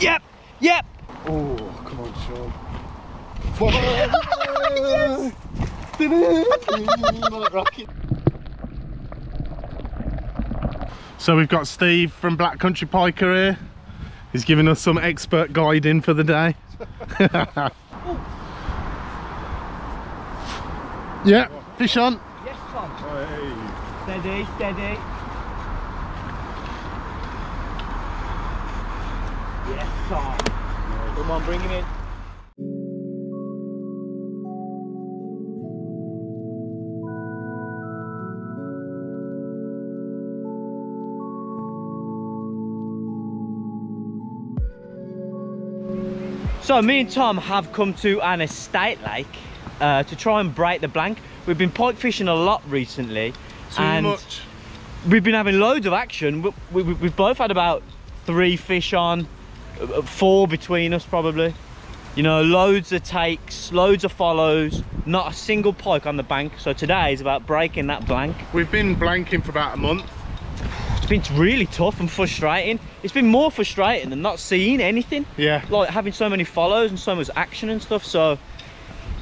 Yep, yep. Oh, come on, Sean. So we've got Steve from Black Country Piker here. He's giving us some expert guiding for the day. yeah, fish on. Yes, Tom. Steady, steady. Come on, bring him in. So me and Tom have come to an estate lake uh, to try and break the blank. We've been pike fishing a lot recently. Too and much. We've been having loads of action. We, we, we've both had about three fish on, Uh, four between us probably. You know, loads of takes, loads of follows, not a single pike on the bank. So today is about breaking that blank. We've been blanking for about a month. It's been really tough and frustrating. It's been more frustrating than not seeing anything. Yeah. Like having so many follows and so much action and stuff. So,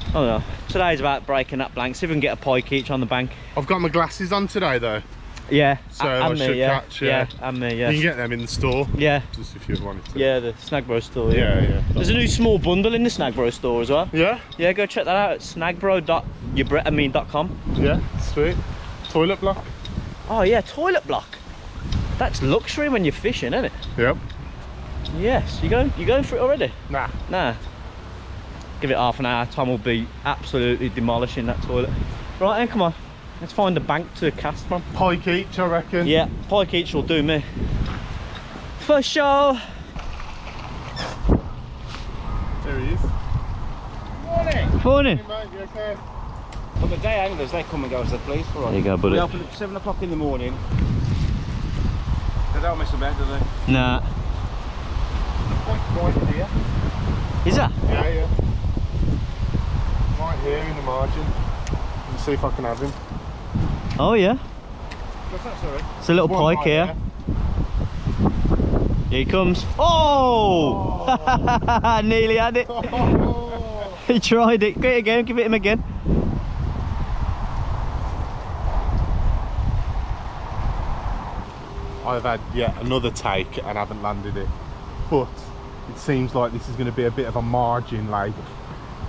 I don't know. Today's about breaking that blank. See if we can get a pike each on the bank. I've got my glasses on today though. Yeah. So a- I and me, should yeah. catch, yeah. and me, yeah. You can get them in the store. Yeah. Just if you wanted to. Yeah, the Snagged Bro store. Yeah, yeah. There's a new small bundle in the Snagged Bro store as well. Yeah? Yeah, go check that out at snaggedbro.com. Yeah, sweet. Toilet block? Oh yeah, toilet block. That's luxury when you're fishing, isn't it? Yep. Yes. You going? You going for it already? Nah. Nah. Give it half an hour. Tom will be absolutely demolishing that toilet. Right then, come on. Let's find a bank to cast from. Pike each, I reckon. Yeah, pike each will do me. For sure. There he is. Morning. Morning. Hey, mate, you okay? Well, the day anglers, they come and go as they please for us. There you go, buddy. We open at 7 o'clock in the morning. They don't miss a bet, do they? Nah. Quite quiet here. Is that? Yeah, yeah. Right here in the margin. Let's see if I can have him. Oh yeah. What's that, sorry? It's a little One pike here. Here he comes. Oh! Nearly had it. Oh. He tried it. It again. Give it him again. I've had yet another take and haven't landed it. But it seems like this is going to be a bit of a margin lake.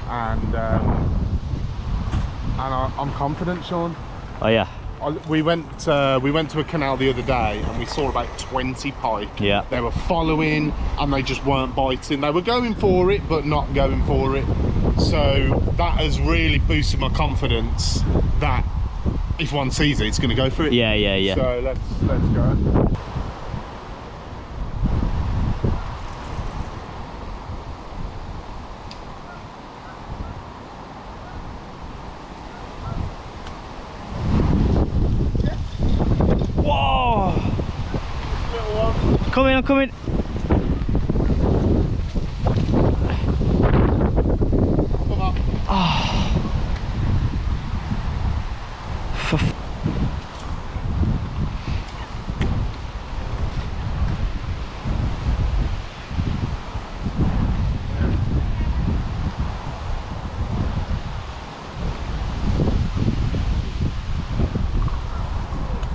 And um, and I, I'm confident, Sean. Oh yeah. We went uh, we went to a canal the other day and we saw about 20 pike. Yeah. They were following and they just weren't biting. They were going for it but not going for it. So that has really boosted my confidence that if one sees it, it's going to go for it. Yeah, yeah, yeah. So let's let's go. Come in, I'm coming. Come on. Ah.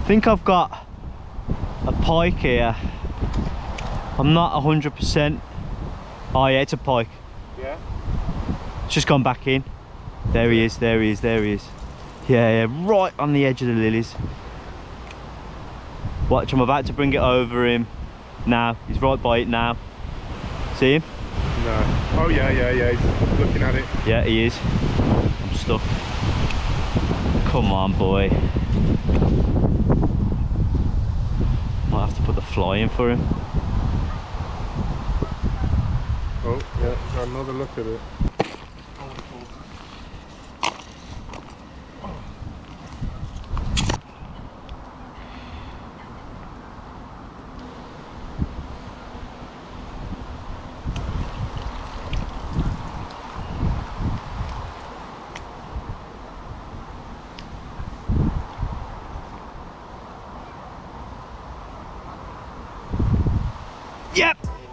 I think I've got pike here. I'm not 100%. Oh yeah, it's a pike. Yeah. It's just gone back in. There he is, there he is, there he is. Yeah, yeah, right on the edge of the lilies. Watch, I'm about to bring it over him. Now, he's right by it now. See him? No. Oh yeah, yeah, yeah. He's looking at it. Yeah, he is. I'm stuck. Come on, boy. Might have to put the fly in for him. Oh yeah. Another look at it.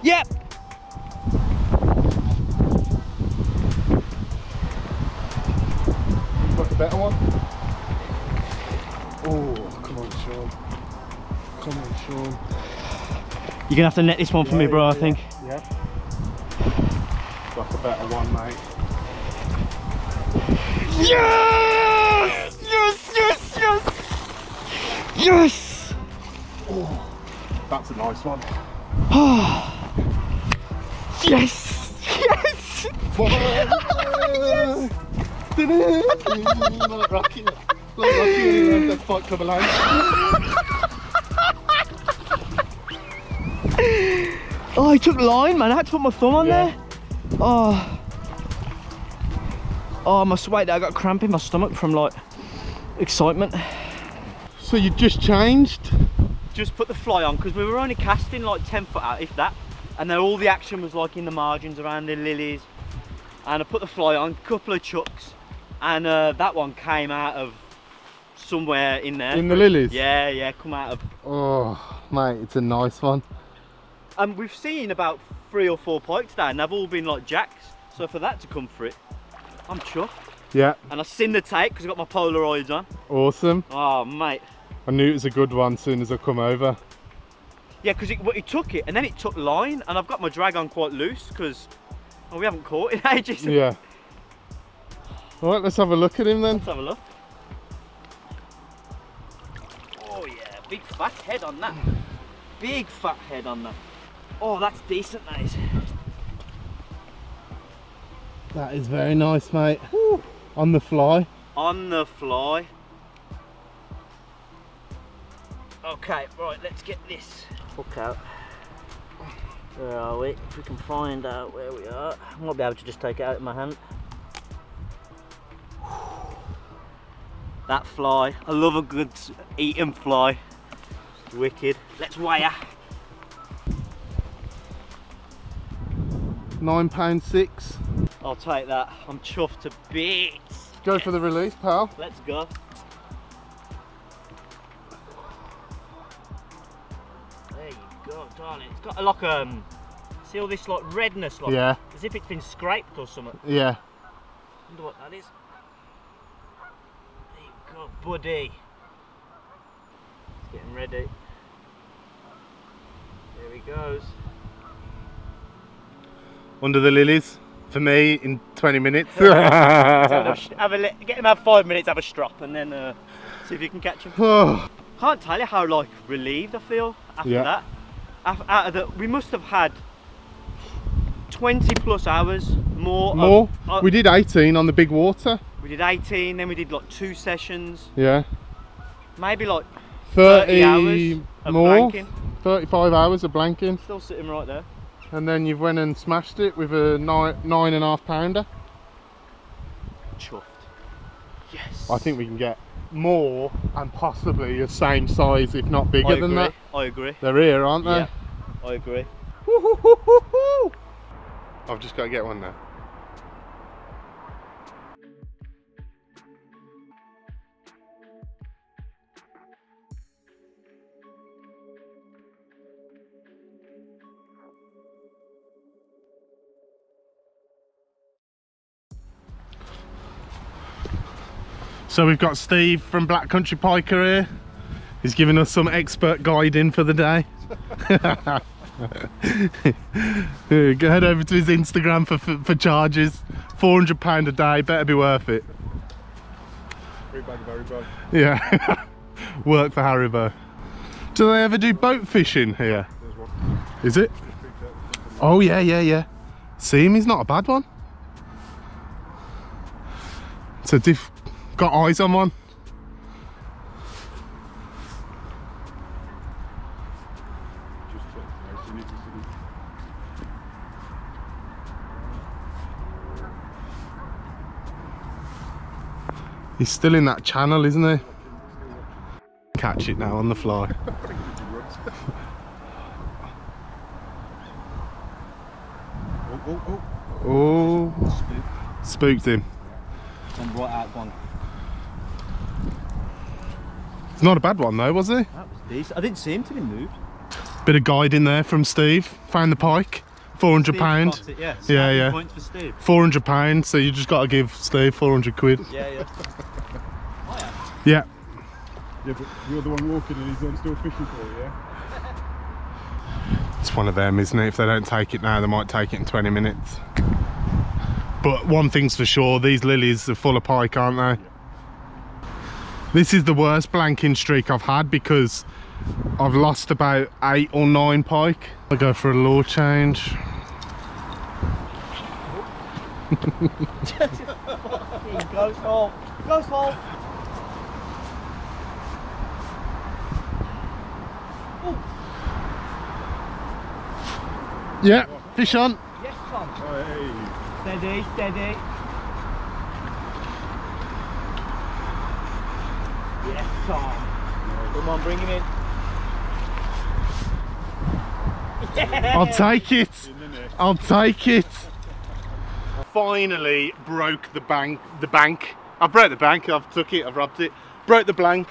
Yep. Got the better one? Oh, come on, Sean. Come on, Sean. You're going to have to net this one for yeah, me, bro, yeah, I think. Yeah. Got the better one, mate. Yes! Yes, yes, yes! Yes! Oh, that's a nice one. Yes! Yes! like Rocky. Like Rocky when he that Fight Club alone. Oh, he took line, man. I had to put my thumb on Yeah. there. Oh. Oh, my sweat. I got cramp in my stomach from like excitement. So you just changed? Just put the fly on because we were only casting like 10 foot out, if that. And then all the action was like in the margins around the lilies. And I put the fly on, a couple of chucks. And uh, that one came out of somewhere in there. In the lilies? Yeah, yeah, come out of. Oh, mate, it's a nice one. And we've seen about three or four pikes there, and they've all been like jacks. So for that to come for it, I'm chuffed. Yeah, And I've seen the tape because I've got my Polaroids on. awesome. Oh, mate. I knew it was a good one as soon as I come over. Yeah, because it, it took it, and then it took line, and I've got my drag on quite loose because well, we haven't caught in eh, ages. Yeah. All right, let's have a look at him then. Let's have a look. Oh yeah, big fat head on that. Big fat head on that. Oh, that's decent, that is. That is very nice, mate. On the fly. On the fly. Okay, right, let's get this hook out. Where are we? If we can find out where we are. I might be able to just take it out of my hand. That fly. I love a good eating fly. Wicked. Let's weigh her. Nine pound six. I'll take that. I'm chuffed to bits. Go for the release, pal. Let's go. Darling. It's got a like um, see all this like redness, like Yeah, as if it's been scraped or something. yeah. Wonder what that is. There you go, buddy. It's getting ready. There he goes. Under the lilies for me in 20 minutes. have a, get him have five minutes, have a strop, and then uh, see if you can catch him. Can't tell you how like relieved I feel after Yeah. that. Out of the, we must have had 20 plus hours more. of- More? uh, We did 18 on the big water. we did 18, then we did like two sessions, Yeah. maybe like 30, 30 hours of more. blanking. 35 hours of blanking. Still sitting right there. And then you've went and smashed it with a nine, nine and a half pounder. Chuffed. Yes. I think we can get more and possibly the same size, if not bigger than that. I agree. They're here, aren't they? Yeah, I agree. I've just got to get one now. So we've got Steve from Black Country Piker here. He's giving us some expert guiding for the day. Go head over to his Instagram for, for, for charges. £400 a day, better be worth it. Very bad, very bad. Yeah. Work for Haribo. Do they ever do boat fishing here? There's one. Is it? Oh yeah, yeah, yeah. See him, he's not a bad one. It's a diff got eyes on one. Just check. Nice, you need to see. He's still in that channel, isn't he? Catch it now on the fly. Oh, oh, Oh, oh. spooked him. And right out one. It's not a bad one though, was it? That was decent. I didn't see him till he moved. Bit of guide in there from Steve. Found the pike. 400 Steve pound. got Yeah, Yeah, yeah. Points for Steve. 400 pound, so you just got to give Steve 400 quid. Yeah, yeah. Yeah. Yeah, but you're the one walking and he's the one still fishing for you, yeah? It's one of them, isn't it? If they don't take it now, they might take it in 20 minutes. But one thing's for sure, these lilies are full of pike, aren't they? This is the worst blanking streak I've had because I've lost about eight or nine pike. I go for a law change. Goes home. Goes home. Yeah, fish on. Yes, Tom. Hey. Steady, steady. Yes, Come on, bring him in. I'll take it. In the net. I'll take it. Finally broke the bank. The bank. I broke the bank. I've took it. I've rubbed it. Broke the blank,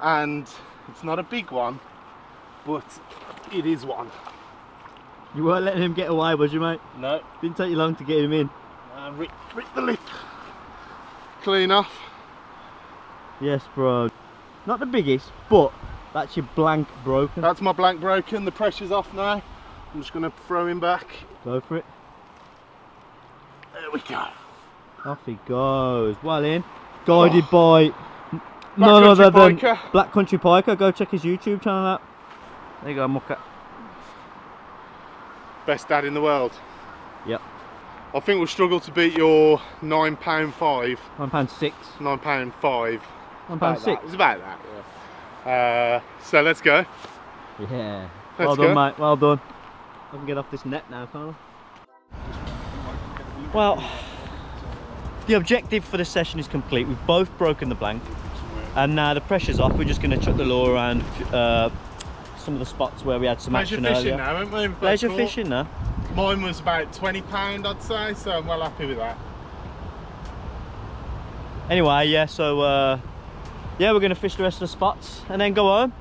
and it's not a big one, but it is one. You weren't letting him get away, was you, mate? No. Didn't take you long to get him in. And rip, rip the lip. Clean off. Yes, bro. Not the biggest, but that's your blank broken. That's my blank broken. The pressure's off now. I'm just gonna throw him back. Go for it. There we go. Off he goes. Well in. Guided oh. by none Country other than Piker. Black Country Piker. Go check his YouTube channel out. There you go, Mucka. Best dad in the world. Yep. I think we'll struggle to beat your £9.5. £9.6. nine pound five. One pound six. Nine pound five. One pound About six. that. It's about that. Yeah. Uh, so let's go. Yeah. Let's well done, mate. Well done. I can get off this net now, can't I? Well, the objective for the session is complete. We've both broken the blank, and now the pressure's off. We're just going to chuck the lure around uh, some of the spots where we had some Pleasure action fishing earlier. now, haven't we? Pleasure fishing now. Mine was about twenty pound, I'd say. So I'm well happy with that. Anyway, yeah. So uh, yeah, we're going to fish the rest of the spots and then go home.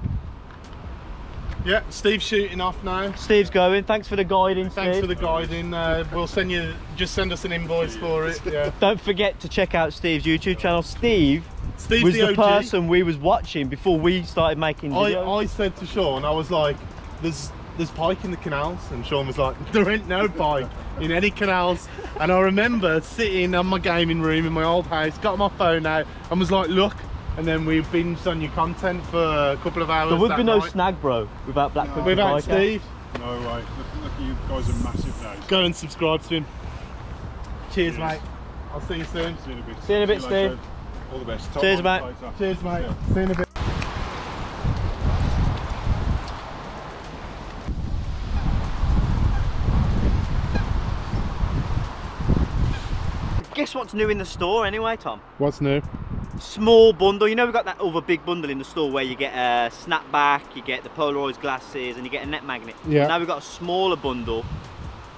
Yeah, Steve's shooting off now. Steve's going. Thanks for the guiding, Thanks Steve. for the guiding. Uh, we'll send you. Just send us an invoice for it. Yeah. Don't forget to check out Steve's YouTube channel. Steve Steve's was the, the, person we was watching before we started making I, videos. I said to Sean, I was like, "There's there's pike in the canals," and Sean was like, "There ain't no pike in any canals." And I remember sitting on my gaming room in my old house, got my phone out, and was like, "Look." And then we binged on your content for a couple of hours. there would that be no night. snag, bro, without Black Country Without Piker. Steve, No way. Look, look, you guys are massive now. go and subscribe to him. Cheers, Cheers. mate. I'll see you soon. See you in a bit. See you in a bit, See later. Steve. All the best. Top Cheers, mate. later. Cheers, mate. Yeah. See you in a bit. Guess what's new in the store anyway, Tom? What's new? Small bundle. You know we've got that other big bundle in the store where you get a snapback, you get the Polaroid glasses, and you get a net magnet. Yeah. Now we've got a smaller bundle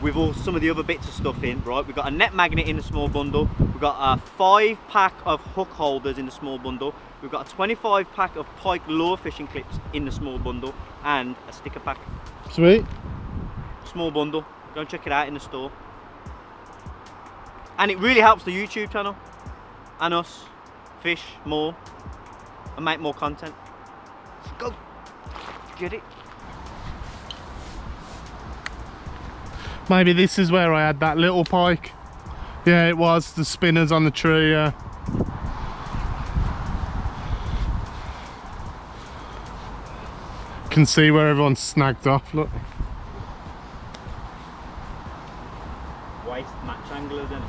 with all some of the other bits of stuff in. Right, we've got a net magnet in the small bundle. We've got a five pack of hook holders in the small bundle. We've got a 25 pack of pike lure fishing clips in the small bundle, and a sticker pack. Sweet. Small bundle. Go and check it out in the store. And it really helps the YouTube channel and us fish more and make more content. Go get it. Maybe this is where I had that little pike. Yeah, it was. The spinners on the tree, yeah. Can see where everyone's snagged off, look. Waste match angler then.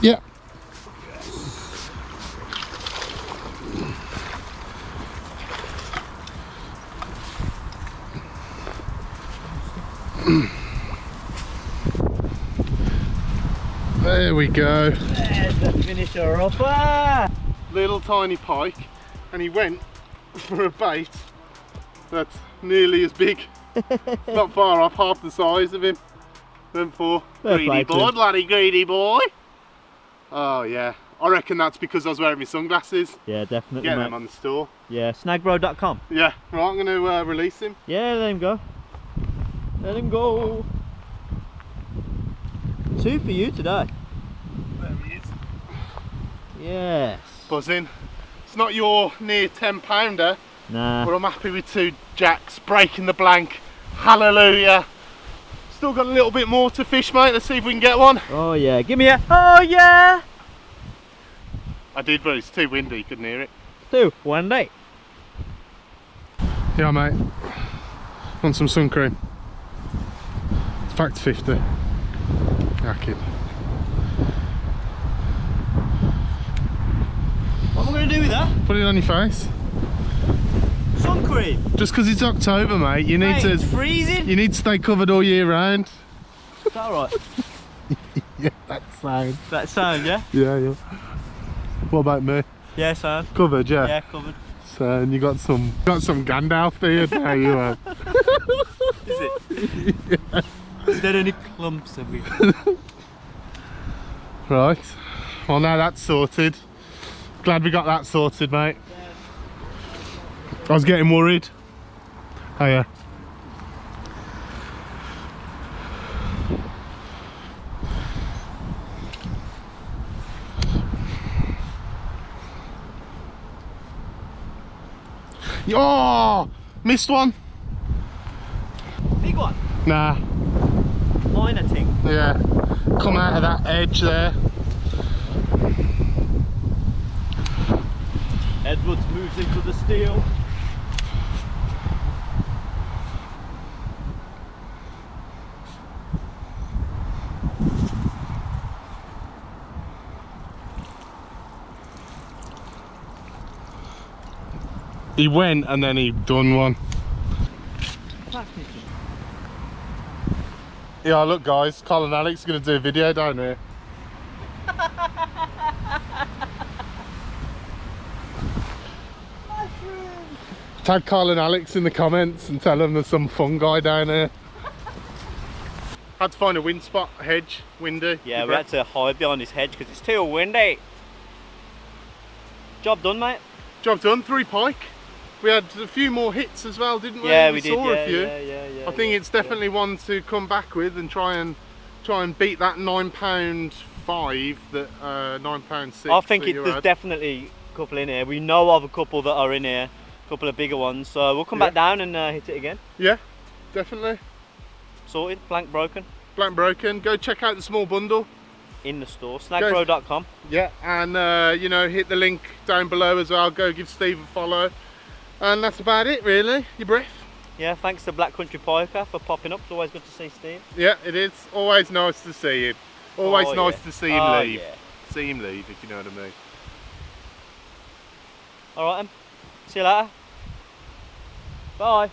Yeah. There we go. There's the finisher upper. Little tiny pike, and he went for a bait that's nearly as big not far off, half the size of him. Went for Fair greedy boy, bloody greedy boy. Oh yeah, I reckon that's because I was wearing my sunglasses. Yeah, definitely, Get mate. them on the store. Yeah, snaggedbro.com. Yeah, right, I'm going to uh, release him. Yeah, let him go. Let him go. Two for you today. There he is. Yes. Buzzing. It's not your near 10 pounder, Nah. but I'm happy with two jacks breaking the blank. Hallelujah. Still got a little bit more to fish, mate. Let's see if we can get one. Oh yeah, give me a. Oh yeah. I did, but it's too windy. Couldn't hear it. Two. One day. Yeah, mate. Want some sun cream? It's back to 50. Yeah, kid. What am I going to do with that? Put it on your face. Sun cream. Just because it's October, mate, you need Mate, to it's freezing. you need to stay covered all year round. Is that alright? Yeah, that's sound. that sound, yeah? Yeah, yeah. What about me? Yeah, sound. Covered, yeah. Yeah, covered. So and you got some got some Gandalf beard now you have. Is it? Is there any clumps of it? Right. Well now that's sorted. Glad we got that sorted, mate. I was getting worried. Oh yeah. Oh, missed one. Big one. Nah, Minor thing. yeah. Come out of that edge there. Edwards moves into the steel. He went and then he done one. Yeah, look guys, Carl and Alex are going to do a video down here. Tag Carl and Alex in the comments and tell them there's some fun guy down here. Had to find a wind spot, hedge, windy. Yeah, we had to hide behind this hedge because it's too windy. Job done, mate. Job done, three pike. We had a few more hits as well, didn't we? Yeah, we, did. saw Yeah, a few. yeah, yeah, yeah. I think yeah, it's definitely one to come back with and try and try and beat that nine pound five that uh, nine pound six. I think it, there's had. definitely a couple in here. We know of a couple that are in here, a couple of bigger ones. So we'll come back down and uh, hit it again. yeah, definitely. Sorted, blank broken, Black broken. Go check out the small bundle. in the store. Snaggedbro.com. Yeah, and uh, you know hit the link down below as well. Go give Steve a follow, and that's about it really. Your breath. Yeah, thanks to Black Country Piker for popping up. It's always good to see Steve. Yeah, it is. Always nice to see him. Always Oh, nice yeah. to see him Oh, leave. yeah. See him leave, if you know what I mean. All right, then. See you later. Bye.